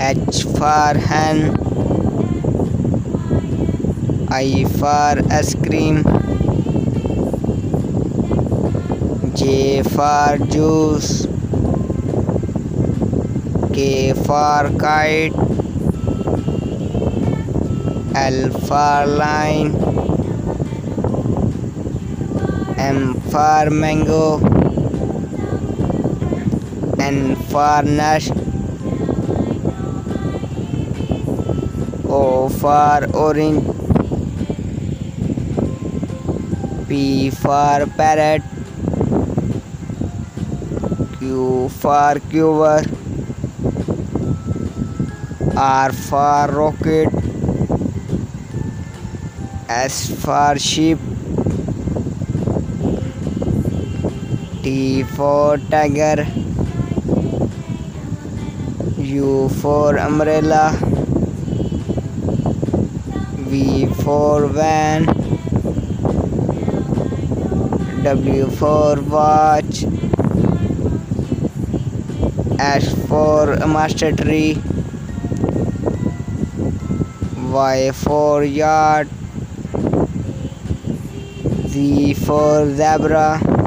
H for hen I for ice cream J for juice K for kite L for line M for mango For nest O for orange P for parrot Q for quiver R for rocket S for sheep T for tiger U for umbrella V for van W for watch H for master tree Y for yard Z for zebra